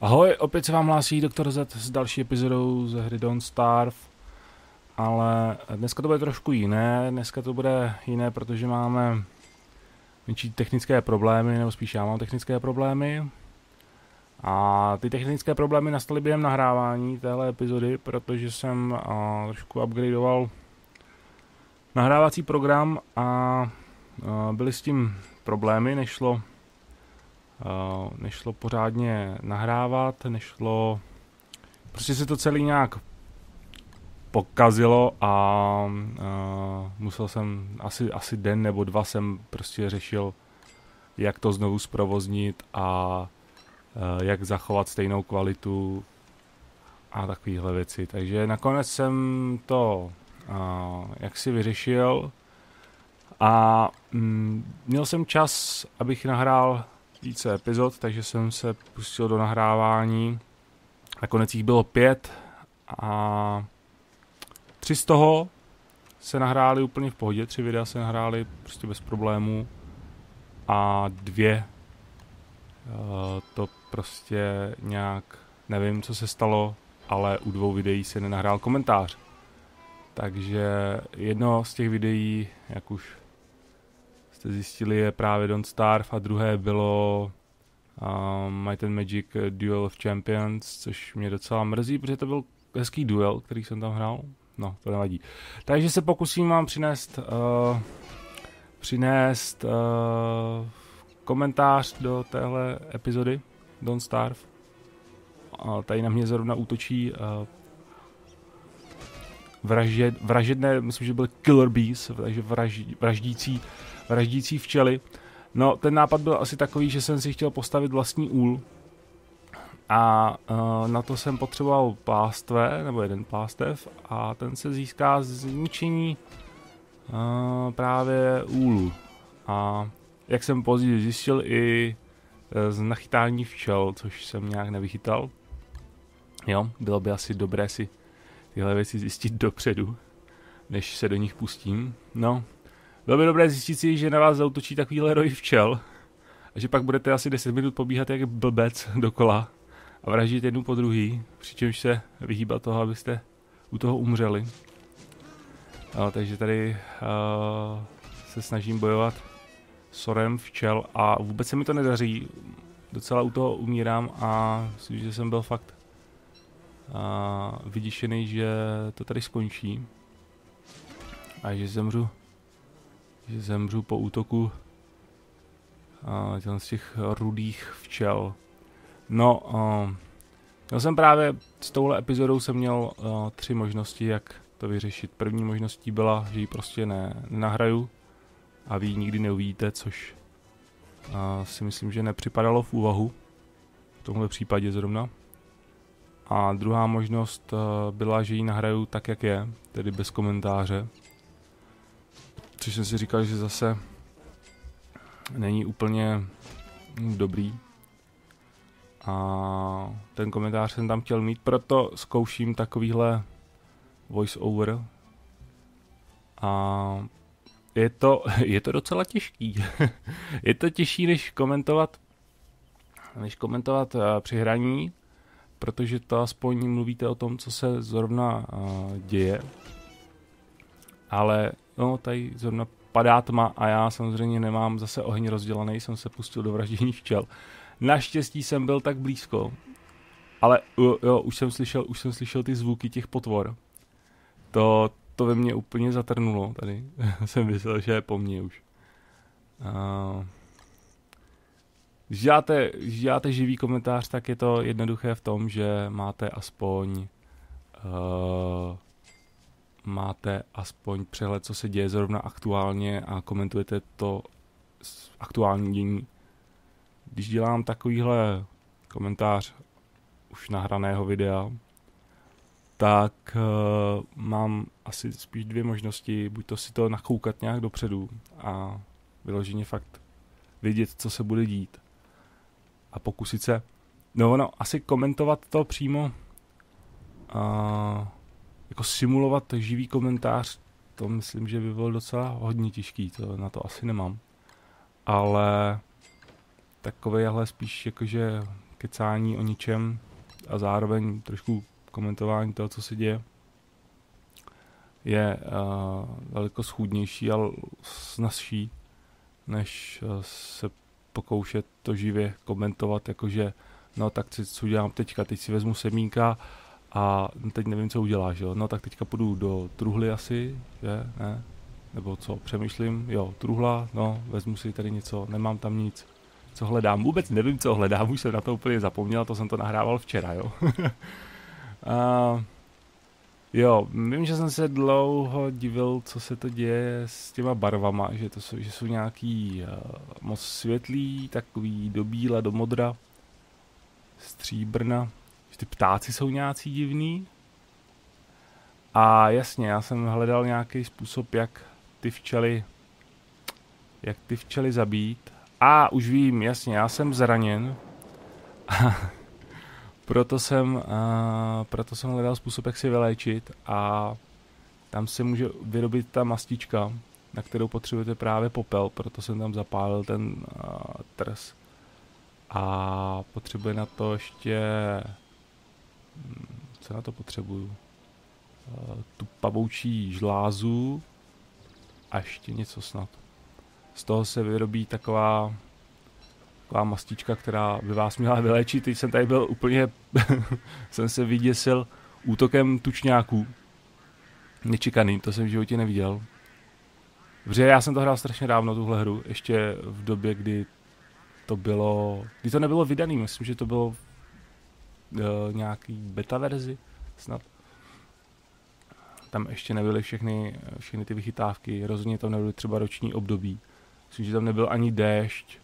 Ahoj, opět se vám hlásí Doktor Z s další epizodou ze hry Don't Starve, ale dneska to bude trošku jiné, dneska to bude jiné, protože máme menší technické problémy, nebo spíš já mám technické problémy. A ty technické problémy nastaly během nahrávání téhle epizody, protože jsem a, trošku upgradeoval nahrávací program a, a byly s tím problémy, nešlo nešlo pořádně nahrávat, nešlo... Prostě se to celý nějak pokazilo a uh, musel jsem asi, asi den nebo dva jsem prostě řešil, jak to znovu zprovoznit a uh, jak zachovat stejnou kvalitu a takovéhle věci. Takže nakonec jsem to uh, jak si vyřešil a mm, měl jsem čas, abych nahrál více epizod, takže jsem se pustil do nahrávání. Nakonec jich bylo pět a tři z toho se nahrály úplně v pohodě, tři videa se nahrály prostě bez problémů a dvě uh, to prostě nějak, nevím, co se stalo, ale u dvou videí se nenahrál komentář. Takže jedno z těch videí, jak už jste zjistili, je právě Don't Starve a druhé bylo um, Might and Magic Duel of Champions, což mě docela mrzí, protože to byl hezký duel, který jsem tam hrál. No, to nevadí. Takže se pokusím vám přinést uh, přinést uh, komentář do téhle epizody Don't Starve. A tady na mě zrovna útočí uh, vražed, vražedné, myslím, že byl Killer Bees, vraždí, vraždící vraždící včely. No, ten nápad byl asi takový, že jsem si chtěl postavit vlastní úl a uh, na to jsem potřeboval pástve, nebo jeden pástev a ten se získá z ničení uh, právě úlu. A jak jsem později zjistil i uh, z nachytání včel, což jsem nějak nevychytal. Jo, bylo by asi dobré si tyhle věci zjistit dopředu, než se do nich pustím. No, bylo by dobré zjistit si, že na vás zautočí takovýhle roj včel a že pak budete asi 10 minut pobíhat jak blbec dokola a vraždit jednu po druhý, přičemž se vyhýbat toho, abyste u toho umřeli. No, takže tady uh, se snažím bojovat sorem včel a vůbec se mi to nedaří. Docela u toho umírám a myslím, že jsem byl fakt uh, vyděšený, že to tady skončí a že zemřu že zemřu po útoku z těch rudých včel. No, uh, měl jsem právě s touhle epizodou jsem měl uh, tři možnosti, jak to vyřešit. První možností byla, že ji prostě ne, nenahraju a vy ji nikdy neuvidíte, což uh, si myslím, že nepřipadalo v úvahu v tomhle případě zrovna. A druhá možnost uh, byla, že ji nahraju tak, jak je, tedy bez komentáře. Což jsem si říkal, že zase není úplně dobrý. A ten komentář jsem tam chtěl mít, proto zkouším takovýhle voice over. A je to, je to docela těžký. je to těžší, než komentovat než komentovat uh, při hraní, protože to aspoň mluvíte o tom, co se zrovna uh, děje. Ale no, tady zrovna padá tma a já samozřejmě nemám zase oheň rozdělaný, jsem se pustil do vraždění včel. Naštěstí jsem byl tak blízko, ale jo, jo, už jsem slyšel, už jsem slyšel ty zvuky těch potvor. To, to ve mně úplně zatrnulo tady. jsem myslel, že je po mně už. Uh, když děláte, když děláte živý komentář, tak je to jednoduché v tom, že máte aspoň uh, máte aspoň přehled, co se děje zrovna aktuálně a komentujete to aktuální dění. Když dělám takovýhle komentář už nahraného videa, tak uh, mám asi spíš dvě možnosti. Buď to si to nakoukat nějak dopředu a vyloženě fakt vědět, co se bude dít. A pokusit se, no no, asi komentovat to přímo uh, jako simulovat živý komentář, to myslím, že by bylo docela hodně těžký, to na to asi nemám. Ale takový ale spíš jakože kecání o ničem a zároveň trošku komentování toho, co se děje, je uh, daleko schůdnější a snazší, než uh, se pokoušet to živě komentovat, jakože no tak si, co udělám teďka, teď si vezmu semínka a teď nevím, co uděláš, jo. No tak teďka půjdu do truhly asi, že, ne? Nebo co, přemýšlím, jo, truhla, no, vezmu si tady něco, nemám tam nic, co hledám, vůbec nevím, co hledám, už jsem na to úplně zapomněl, to jsem to nahrával včera, jo. a, jo, vím, že jsem se dlouho divil, co se to děje s těma barvama, že, to jsou, že jsou nějaký uh, moc světlý, takový do bíla, do modra, stříbrna, že ty ptáci jsou nějací divný. A jasně, já jsem hledal nějaký způsob, jak ty včely, jak ty včely zabít. A už vím, jasně, já jsem zraněn. proto jsem, uh, proto jsem hledal způsob, jak si vyléčit a tam se může vyrobit ta mastička, na kterou potřebujete právě popel, proto jsem tam zapálil ten uh, trs. A potřebuje na to ještě... Hm, co na to potřebuju? Uh, tu pavoučí žlázu a ještě něco snad. Z toho se vyrobí taková taková mastička, která by vás měla vyléčit. Teď jsem tady byl úplně, jsem se vyděsil útokem tučňáků. Nečekaný, to jsem v životě neviděl. Protože já jsem to hrál strašně dávno, tuhle hru, ještě v době, kdy to bylo, kdy to nebylo vydaný, myslím, že to bylo uh, nějaký beta verzi snad. Tam ještě nebyly všechny, všechny ty vychytávky, rozhodně tam nebyly třeba roční období. Myslím, že tam nebyl ani déšť,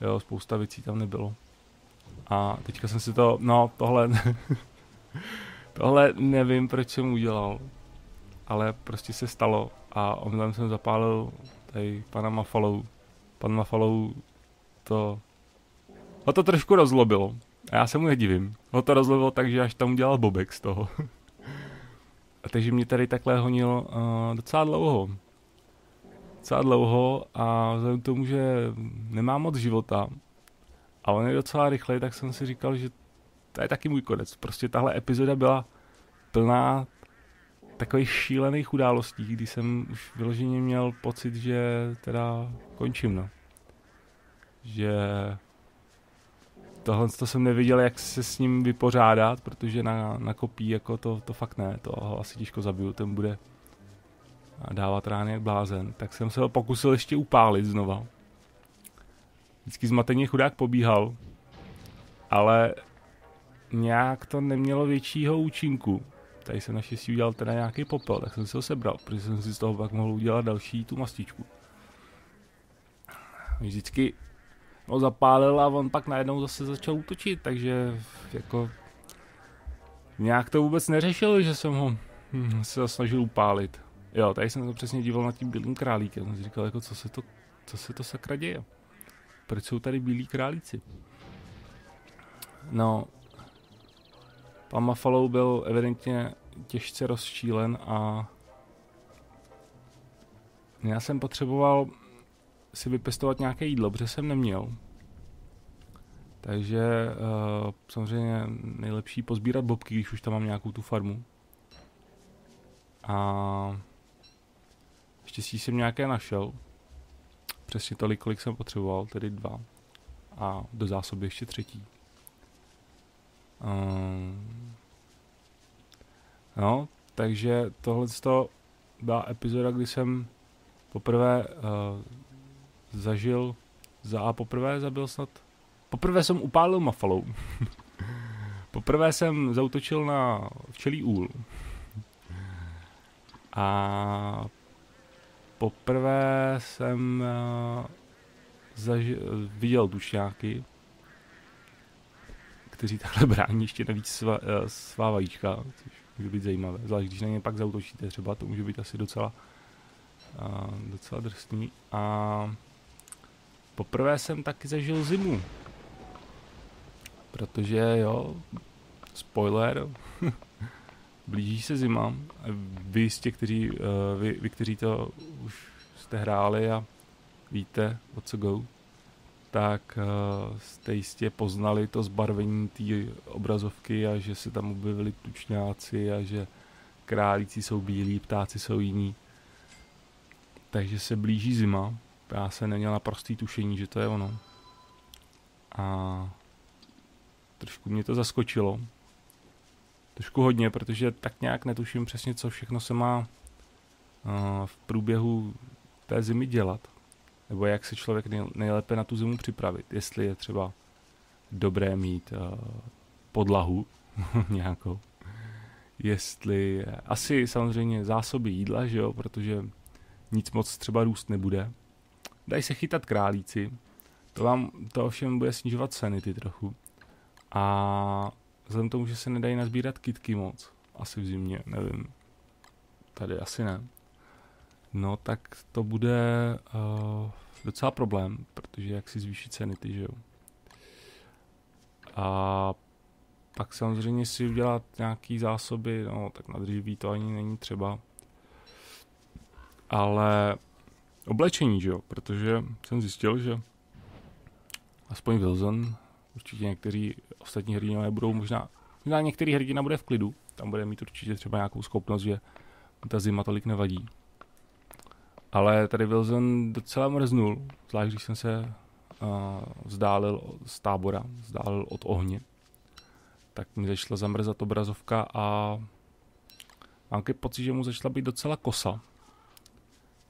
jo, spousta věcí tam nebylo. A teďka jsem si to, no tohle, tohle nevím, proč jsem udělal, ale prostě se stalo a omylem jsem zapálil tady pana Mafalou. Pan Mafalou to, ho to trošku rozlobilo. A já se mu nedivím. Ho to rozlobilo tak, že až tam udělal bobek z toho. a takže mě tady takhle honil uh, docela dlouho docela dlouho a vzhledem k tomu, že nemám moc života a on je docela rychlej, tak jsem si říkal, že to je taky můj konec. Prostě tahle epizoda byla plná takových šílených událostí, kdy jsem už vyloženě měl pocit, že teda končím, no. Že tohle to jsem nevěděl, jak se s ním vypořádat, protože na, na kopí jako to, to fakt ne, to ho asi těžko zabiju, ten bude a dávat rány jak blázen, tak jsem se ho pokusil ještě upálit znova. Vždycky zmateně chudák pobíhal, ale nějak to nemělo většího účinku. Tady jsem naštěstí udělal teda nějaký popel, tak jsem si ho sebral, protože jsem si z toho pak mohl udělat další tu mastičku. Vždycky ho zapálil a on pak najednou zase začal útočit, takže jako nějak to vůbec neřešil, že jsem ho hm, se snažil upálit. Jo, tady jsem to přesně díval nad tím bílým králíkem. Jsem si říkal, jako, co se to, co se to sakra děje? Proč jsou tady bílí králíci? No, pan Mafalou byl evidentně těžce rozčílen a já jsem potřeboval si vypěstovat nějaké jídlo, protože jsem neměl. Takže uh, samozřejmě nejlepší pozbírat bobky, když už tam mám nějakou tu farmu. A Naštěstí jsem nějaké našel. Přesně tolik, kolik jsem potřeboval, tedy dva. A do zásoby ještě třetí. Um, no, takže tohle byla epizoda, kdy jsem poprvé uh, zažil, za a poprvé zabil snad, poprvé jsem upálil mafalou. poprvé jsem zautočil na včelí úl. A poprvé jsem uh, zaži- viděl tušňáky, kteří takhle brání ještě navíc svá, uh, svá vajíčka, což může být zajímavé. Zvlášť když na ně pak zautočíte třeba, to může být asi docela, uh, docela drsný. A poprvé jsem taky zažil zimu. Protože jo, spoiler, blíží se zima. Vy jistě, kteří, uh, vy, vy, kteří to už jste hráli a víte, o co go, tak uh, jste jistě poznali to zbarvení té obrazovky a že se tam objevili tučňáci a že králíci jsou bílí, ptáci jsou jiní. Takže se blíží zima. Já se neměl na prostý tušení, že to je ono. A trošku mě to zaskočilo. Trošku hodně, protože tak nějak netuším přesně, co všechno se má uh, v průběhu té zimy dělat. Nebo jak se člověk nejlépe na tu zimu připravit. Jestli je třeba dobré mít uh, podlahu nějakou. Jestli, asi samozřejmě zásoby jídla, že jo, protože nic moc třeba růst nebude. Dají se chytat králíci, to vám to ovšem bude snižovat sanity trochu. A vzhledem tomu, že se nedají nazbírat kitky moc, asi v zimě, nevím, tady asi ne, no tak to bude uh, docela problém, protože jak si zvýší ceny ty, že jo. A pak samozřejmě si udělat nějaký zásoby, no tak na dříví to ani není třeba. Ale oblečení, že jo, protože jsem zjistil, že aspoň Wilson, určitě někteří ostatní hrdinové budou možná, možná některý hrdina bude v klidu, tam bude mít určitě třeba nějakou schopnost, že ta zima tolik nevadí. Ale tady Wilson docela mrznul, zvlášť když jsem se uh, vzdálil z tábora, vzdálil od ohně. Tak mi začala zamrzat obrazovka a mám pocit, že mu začala být docela kosa.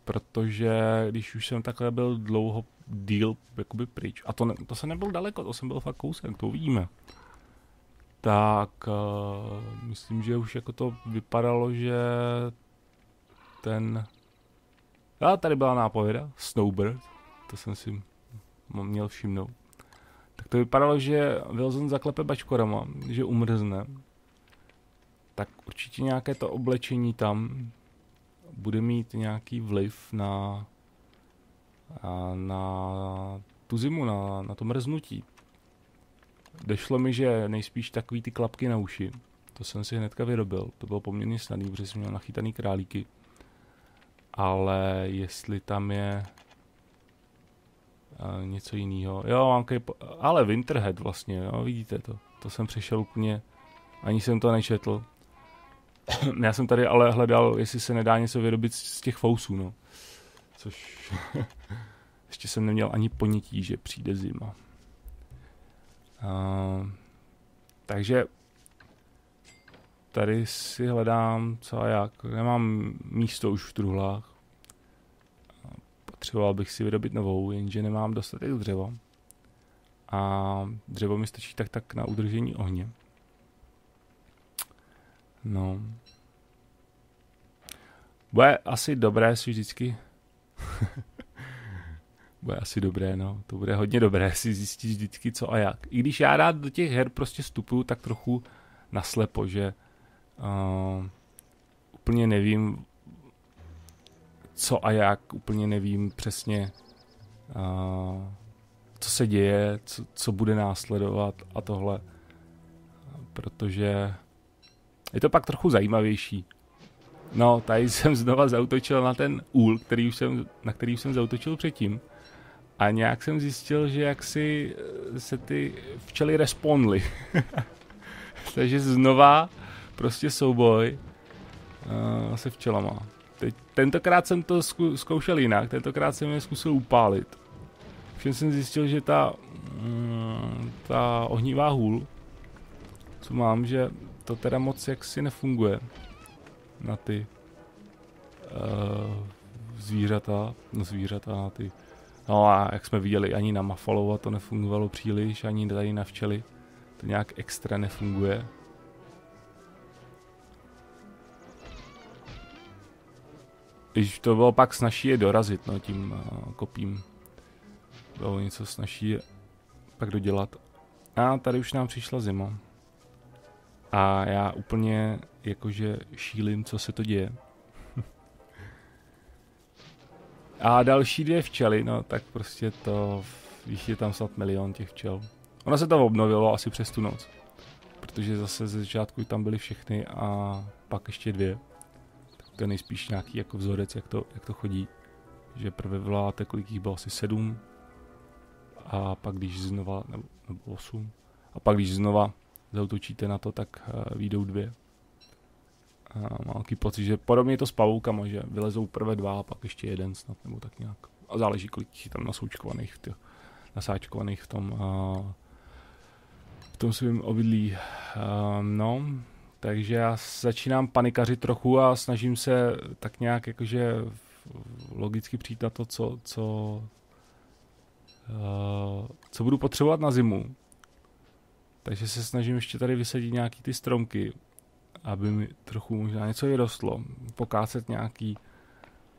Protože když už jsem takhle byl dlouho díl jakoby pryč, a to, ne, to se nebyl daleko, to jsem byl fakt kousek, to uvidíme, tak uh, myslím, že už jako to vypadalo, že ten a tady byla nápověda, Snowbird, to jsem si měl všimnout. Tak to vypadalo, že Wilson zaklepe bačkorama, že umrzne. Tak určitě nějaké to oblečení tam bude mít nějaký vliv na, na tu zimu, na, na to mrznutí. Došlo mi, že nejspíš takový ty klapky na uši. To jsem si hnedka vyrobil. To bylo poměrně snadný, protože jsem měl nachytaný králíky ale jestli tam je něco jiného. Jo, mám kej, ale Winterhead vlastně, jo, vidíte to. To jsem přešel úplně, ani jsem to nečetl. Já jsem tady ale hledal, jestli se nedá něco vyrobit z těch fousů, no. Což ještě jsem neměl ani ponětí, že přijde zima. Uh, takže tady si hledám co a jak. Nemám místo už v truhlách. Potřeboval bych si vyrobit novou, jenže nemám dostatek dřeva. A dřevo mi stačí tak tak na udržení ohně. No. Bude asi dobré si vždycky... bude asi dobré, no. To bude hodně dobré si zjistit vždycky co a jak. I když já rád do těch her prostě vstupuju tak trochu naslepo, že Uh, úplně nevím, co a jak, úplně nevím přesně, uh, co se děje, co, co bude následovat a tohle. Protože je to pak trochu zajímavější. No, tady jsem znova zautočil na ten úl, který už jsem, na který už jsem zautočil předtím. A nějak jsem zjistil, že jak si se ty včely respondly. Takže znova prostě souboj uh, se včelama. Teď, tentokrát jsem to zku, zkoušel jinak, tentokrát jsem je zkusil upálit. Všem jsem zjistil, že ta, mm, ta ohnívá hůl, co mám, že to teda moc jaksi nefunguje na ty uh, zvířata, no zvířata, na ty, no a jak jsme viděli, ani na Mafalova to nefungovalo příliš, ani tady na včely, to nějak extra nefunguje. Když to bylo pak snažší je dorazit, no, tím uh, kopím. Bylo něco snažší je pak dodělat. A tady už nám přišla zima. A já úplně jakože šílim, co se to děje. A další dvě včely, no tak prostě to, jich je tam snad milion těch včel. Ono se to obnovilo asi přes tu noc. Protože zase ze začátku tam byly všechny a pak ještě dvě to je nejspíš nějaký jako vzorec, jak to, jak to chodí. Že prvé voláte, kolik jich bylo asi sedm, a pak když znova, nebo, nebo 8, a pak když znova zautočíte na to, tak uh, výjdou dvě. A mám takový pocit, že podobně je to s pavoukama, že vylezou prvé dva a pak ještě jeden snad, nebo tak nějak. A záleží, kolik je tam nasoučkovaných, v nasáčkovaných v tom, uh, v tom svém obydlí. Uh, no, takže já začínám panikařit trochu a snažím se tak nějak jakože logicky přijít na to, co, co, uh, co budu potřebovat na zimu. Takže se snažím ještě tady vysadit nějaký ty stromky, aby mi trochu možná něco vyrostlo, pokácet nějaký,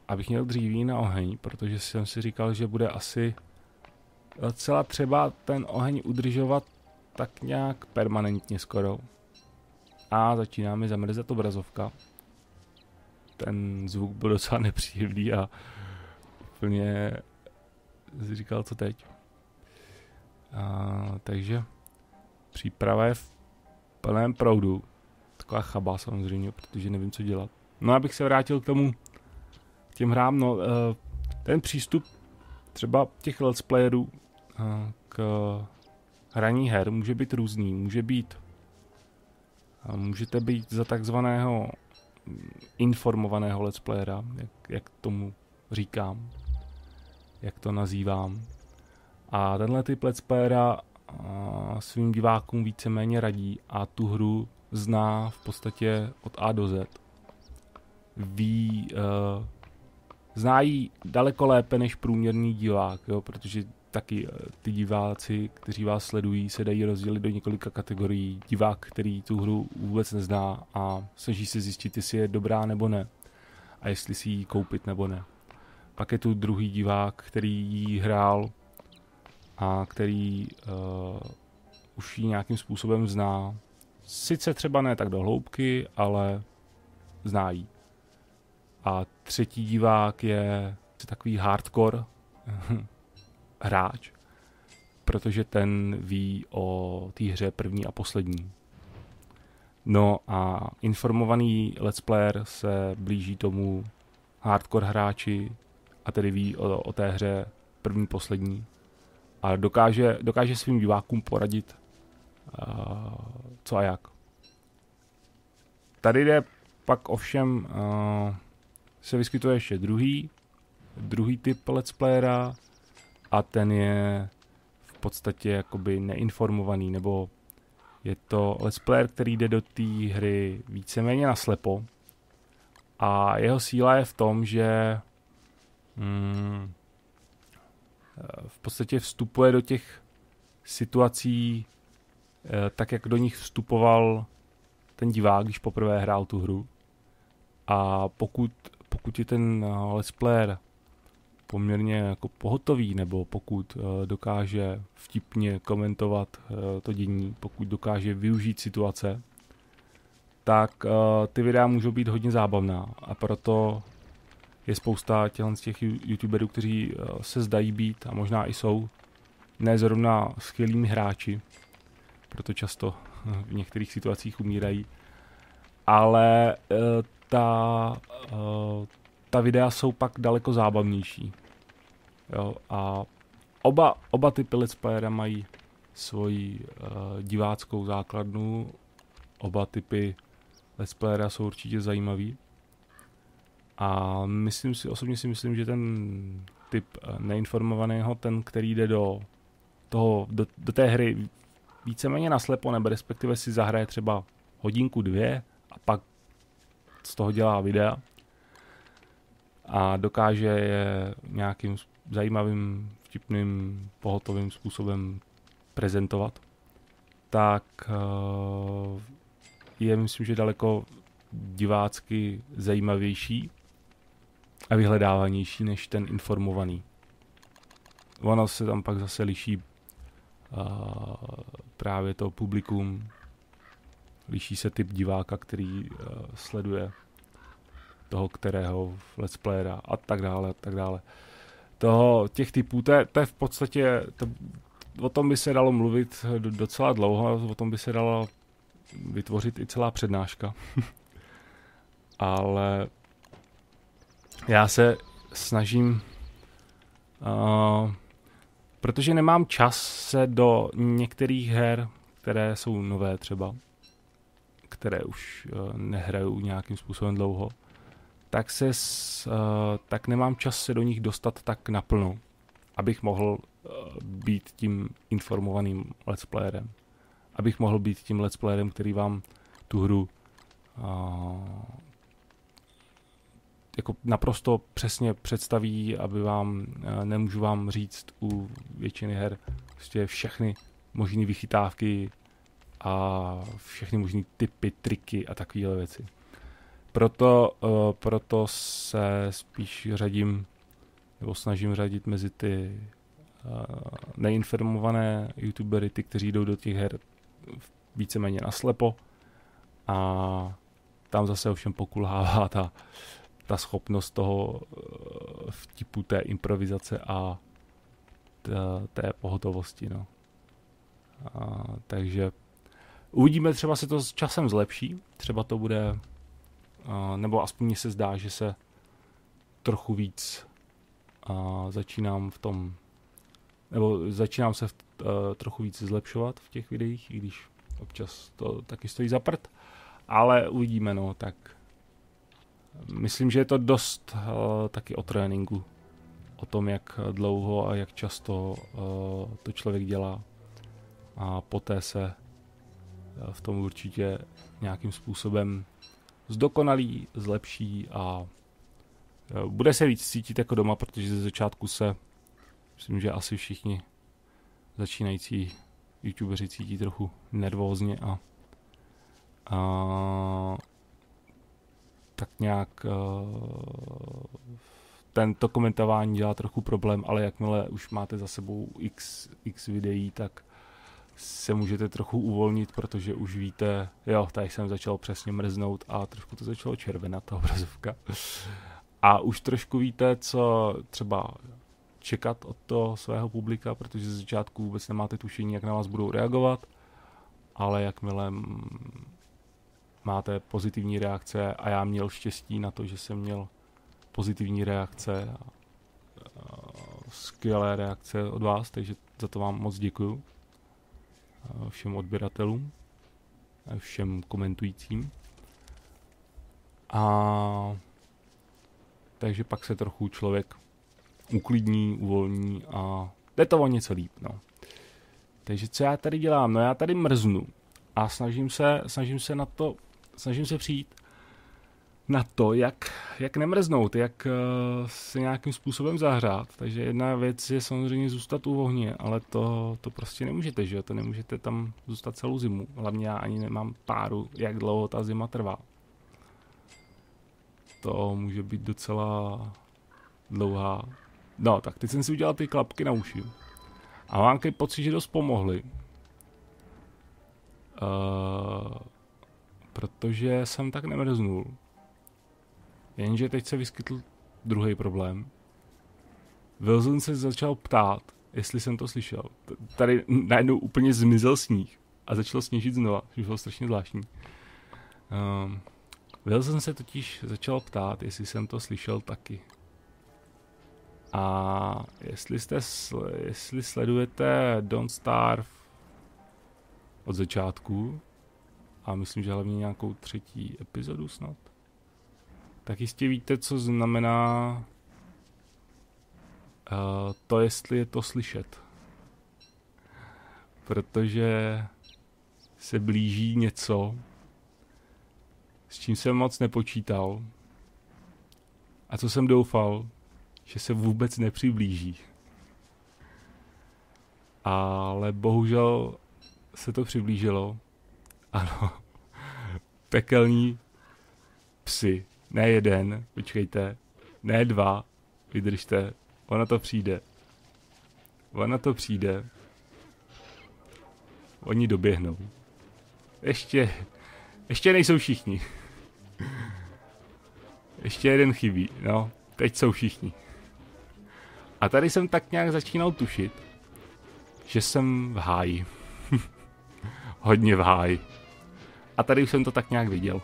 abych měl dříví na oheň, protože jsem si říkal, že bude asi docela třeba ten oheň udržovat tak nějak permanentně skoro. A začíná mi zamrzet obrazovka. Ten zvuk byl docela nepříjemný a úplně si říkal, co teď. A, takže příprava je v plném proudu. Taková chaba samozřejmě, protože nevím, co dělat. No abych se vrátil k tomu, k těm hrám, no, eh, ten přístup třeba těch let's playerů eh, k hraní her může být různý. Může být můžete být za takzvaného informovaného let's playera, jak, jak tomu říkám, jak to nazývám. A tenhle typ let's playera svým divákům víceméně radí a tu hru zná v podstatě od A do Z. Ví, uh, zná ji daleko lépe než průměrný divák, jo, protože taky eh, ty diváci, kteří vás sledují, se dají rozdělit do několika kategorií. Divák, který tu hru vůbec nezná a snaží se zjistit, jestli je dobrá nebo ne a jestli si ji koupit nebo ne. Pak je tu druhý divák, který ji hrál a který uh, už ji nějakým způsobem zná. Sice třeba ne tak do hloubky, ale zná ji. A třetí divák je takový hardcore, hráč, protože ten ví o té hře první a poslední. No a informovaný let's player se blíží tomu hardcore hráči a tedy ví o, o té hře první, poslední a dokáže, dokáže svým divákům poradit uh, co a jak. Tady jde pak ovšem uh, se vyskytuje ještě druhý, druhý typ let's playera, a ten je v podstatě jakoby neinformovaný, nebo je to let's player, který jde do té hry víceméně naslepo a jeho síla je v tom, že mm, v podstatě vstupuje do těch situací eh, tak, jak do nich vstupoval ten divák, když poprvé hrál tu hru. A pokud, pokud je ten eh, let's player poměrně jako pohotový, nebo pokud uh, dokáže vtipně komentovat to dění, pokud dokáže využít situace, tak ty videa můžou být hodně zábavná a proto je spousta těchto z těch youtuberů, kteří uh, se zdají být a možná i jsou ne zrovna skvělými hráči, proto často v některých situacích umírají, ale uh, ta, ta videa jsou pak daleko zábavnější. Jo, a oba, oba typy let's playera mají svoji uh, diváckou základnu, oba typy let's playera jsou určitě zajímavý. A myslím si, osobně si myslím, že ten typ uh, neinformovaného, ten, který jde do, toho, do, do té hry víceméně naslepo, nebo respektive si zahraje třeba hodinku, dvě a pak z toho dělá videa, a dokáže je nějakým zajímavým, vtipným, pohotovým způsobem prezentovat, tak eh, je myslím, že daleko divácky zajímavější a vyhledávanější než ten informovaný. Ono se tam pak zase liší uh, právě to publikum, liší se typ diváka, který uh, sleduje toho kterého let's playera a tak dále a tak dále. Toho, těch typů, to je, to je v podstatě, to, o tom by se dalo mluvit docela dlouho, o tom by se dalo vytvořit i celá přednáška. Ale já se snažím uh, protože nemám čas se do některých her, které jsou nové třeba, které už uh, nehraju nějakým způsobem dlouho, tak, se, s, uh, tak nemám čas se do nich dostat tak naplno, abych mohl uh, být tím informovaným let's playerem. Abych mohl být tím let's playerem, který vám tu hru uh, jako naprosto přesně představí, aby vám, uh, nemůžu vám říct u většiny her prostě všechny možné vychytávky a všechny možné typy, triky a takovéhle věci. Proto, uh, proto se spíš řadím, nebo snažím řadit mezi ty uh, neinformované youtubery, ty, kteří jdou do těch her víceméně naslepo a tam zase ovšem pokulhává ta, ta schopnost toho uh, vtipu té improvizace a té, pohotovosti. No. A, takže uvidíme, třeba se to s časem zlepší, třeba to bude nebo aspoň mně se zdá, že se trochu víc uh, začínám v tom, nebo začínám se v, uh, trochu víc zlepšovat v těch videích, i když občas to taky stojí za prd, ale uvidíme, no, tak myslím, že je to dost uh, taky o tréninku, o tom, jak dlouho a jak často uh, to člověk dělá. A poté se v tom určitě nějakým způsobem zdokonalí, zlepší a e, bude se víc cítit jako doma, protože ze začátku se, myslím, že asi všichni začínající youtuberi cítí trochu nervózně a, a tak nějak a, e, tento komentování dělá trochu problém, ale jakmile už máte za sebou x, x videí, tak se můžete trochu uvolnit, protože už víte, jo, tady jsem začal přesně mrznout a trošku to začalo červenat, ta obrazovka. A už trošku víte, co třeba čekat od toho svého publika, protože ze začátku vůbec nemáte tušení, jak na vás budou reagovat, ale jakmile máte pozitivní reakce a já měl štěstí na to, že jsem měl pozitivní reakce a, a skvělé reakce od vás, takže za to vám moc děkuju všem odběratelům, všem komentujícím. A takže pak se trochu člověk uklidní, uvolní a jde to o něco líp. No. Takže co já tady dělám? No já tady mrznu a snažím se, snažím se na to, snažím se přijít na to, jak, jak nemrznout, jak uh, se nějakým způsobem zahřát. Takže jedna věc je samozřejmě zůstat u ohně, ale to, to prostě nemůžete, že To nemůžete tam zůstat celou zimu. Hlavně já ani nemám páru, jak dlouho ta zima trvá. To může být docela dlouhá. No, tak teď jsem si udělal ty klapky na uši. A mám pocit, že dost pomohly. Uh, protože jsem tak nemrznul. Jenže teď se vyskytl druhý problém. Wilson se začal ptát, jestli jsem to slyšel. Tady najednou úplně zmizel sníh a začalo sněžit znova, což bylo strašně zvláštní. Um, Wilson se totiž začal ptát, jestli jsem to slyšel taky. A jestli jste, jestli sledujete Don't Starve od začátku, a myslím, že hlavně nějakou třetí epizodu snad, tak jistě víte, co znamená uh, to, jestli je to slyšet. Protože se blíží něco, s čím jsem moc nepočítal a co jsem doufal, že se vůbec nepřiblíží. Ale bohužel se to přiblížilo. Ano, pekelní psy ne jeden, počkejte, ne dva, vydržte, ona to přijde. Ona to přijde. Oni doběhnou. Ještě, ještě nejsou všichni. Ještě jeden chybí, no, teď jsou všichni. A tady jsem tak nějak začínal tušit, že jsem v háji. Hodně v háji. A tady už jsem to tak nějak viděl.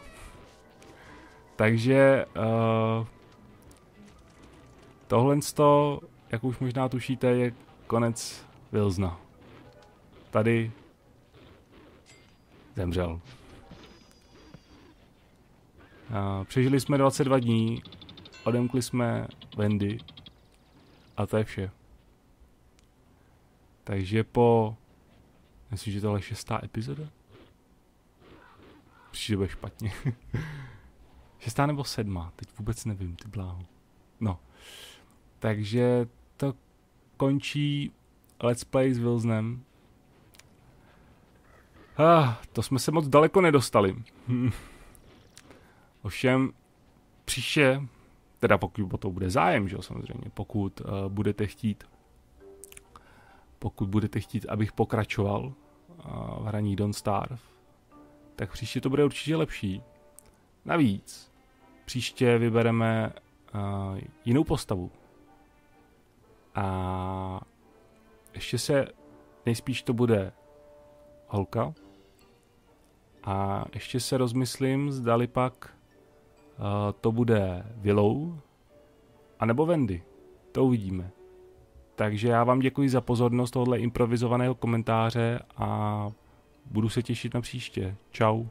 Takže uh, tohle, jak už možná tušíte, je konec Wilsona. Tady zemřel. A přežili jsme 22 dní, odemkli jsme Wendy a to je vše. Takže po, myslím, že tohle je šestá epizoda? Přijde bude špatně. šestá nebo sedma, teď vůbec nevím, ty bláho. No, takže to končí Let's Play s Wilsonem. Ah, to jsme se moc daleko nedostali. Ovšem, příště, teda pokud o to bude zájem, že jo, samozřejmě, pokud uh, budete chtít, pokud budete chtít, abych pokračoval uh, v hraní Don't Starve, tak příště to bude určitě lepší. Navíc, příště vybereme uh, jinou postavu. A ještě se, nejspíš to bude holka. A ještě se rozmyslím, zdali pak uh, to bude Willow, anebo Wendy. To uvidíme. Takže já vám děkuji za pozornost tohle improvizovaného komentáře a budu se těšit na příště. Ciao.